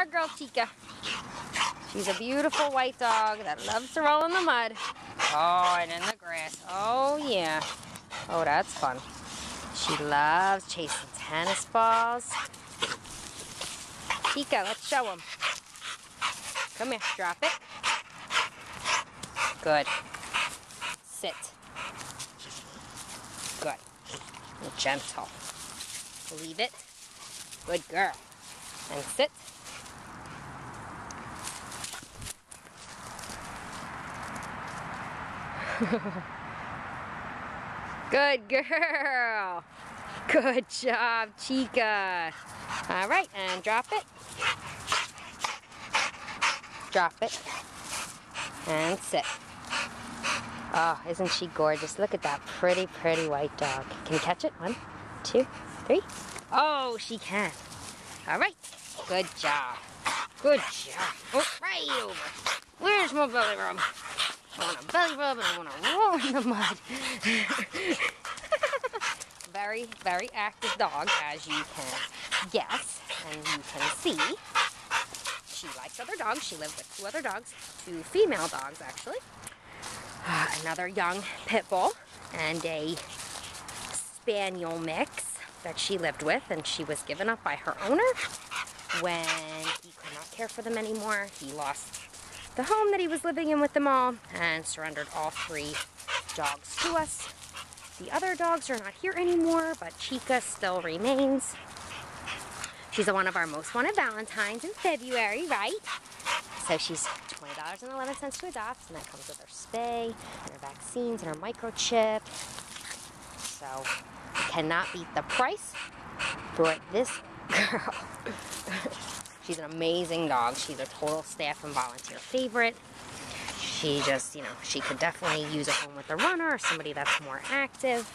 our girl Chica. She's a beautiful white dog that loves to roll in the mud. Oh, and in the grass. Oh, yeah. Oh, that's fun. She loves chasing tennis balls. Chica, let's show them. Come here, drop it. Good. Sit. Good. Gentle. Leave it. Good girl. And sit. Good girl. Good job, Chica. All right, and drop it. Drop it. And sit. Oh, isn't she gorgeous? Look at that pretty, pretty white dog. Can you catch it? One, two, three. Oh, she can. All right. Good job. Good job. Oh, right over. Where's my belly rub? I want to belly rub and I want to roll in the mud. very, very active dog, as you can guess and you can see. She likes other dogs. She lived with two other dogs, two female dogs actually. Uh, another young pit bull and a spaniel mix that she lived with and she was given up by her owner when he could not care for them anymore. He lost the home that he was living in with them all and surrendered all three dogs to us. The other dogs are not here anymore, but Chica still remains. She's one of our most wanted Valentines in February, right? So she's $20.11 to adopt, and that comes with her spay, and her vaccines, and her microchip. So, cannot beat the price for this girl. She's an amazing dog. She's a total staff and volunteer favorite. She just, you know, she could definitely use a home with a runner or somebody that's more active.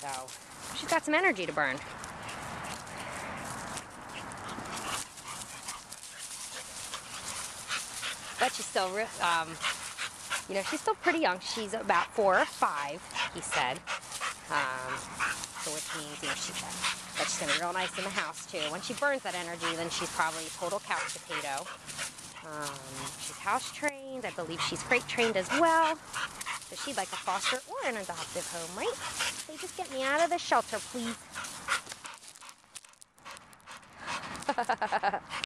So, she's got some energy to burn. but she's still, um, you know, she's still pretty young. She's about four or five, he said. Um, so which means, you know, she she's gonna be real nice in the house too. When she burns that energy, then she's probably a total couch potato. Um, she's house trained. I believe she's crate trained as well. So she'd like a foster or an adoptive home, right? They just get me out of the shelter, please.